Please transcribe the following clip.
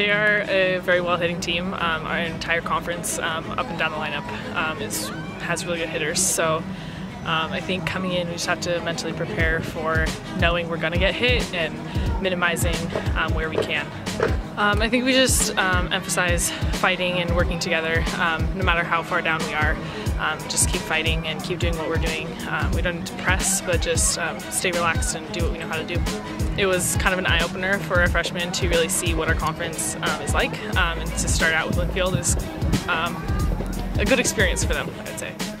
They are a very well hitting team. Um, our entire conference, um, up and down the lineup, um, is has really good hitters. So um, I think coming in, we just have to mentally prepare for knowing we're going to get hit and minimizing um, where we can. Um, I think we just emphasize fighting and working together, no matter how far down we are. just keep fighting and keep doing what we're doing. we don't need to press, but just stay relaxed and do what we know how to do it was kind of an eye opener for a freshman to really see what our conference um, is like, um, and to start out with Linfield is um, a good experience for them, I'd say.